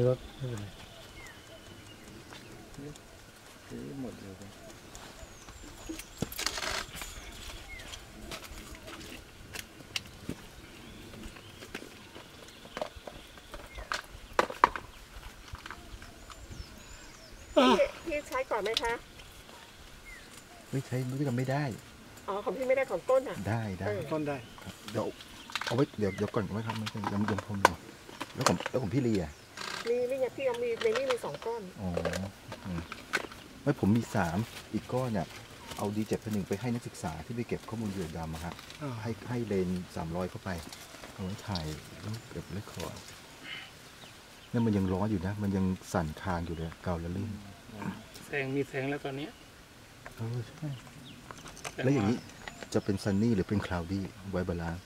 รถไม่เป็นไรซื้อหมดเลยพี่ใช้ก่อนไหมคะ ไม่ใช้ไม่ทำไม่ได้ อ๋อ ของพี่ไม่ได้ของต้นอะ ได้ได้เออต้นได้ครับเดี๋ยวเอาไว้เดี๋ยวเดี๋ยวก่อนไว้ครับไม่ใช่ยังยังพรมอยู่แล้วผมแล้วผมพี่เลีย มีนี่ไงพี่ยังมีในนี่มีสองก้อน อ๋ออืมไม่ผมมีสามอีกก้อนเนี่ยเอาดีเจ็ดพันหนึ่งไปให้นักศึกษาที่ไปเก็บข้อมูลเหยื่อดำอะครับอ่า ให้ให้เลนสามร้อยเข้าไปเอาไว้ถ่ายรูปเก็บเลคคอร์ดนั่นมันยังร้อนอยู่นะ มันยังสั่นคางอยู่เลยเกาละลื่นแสงมีแสงแล้วตอนเนี้ยเออใช่แต่แล้วอย่างนี้จะเป็น sunny หรือเป็น cloudy white balance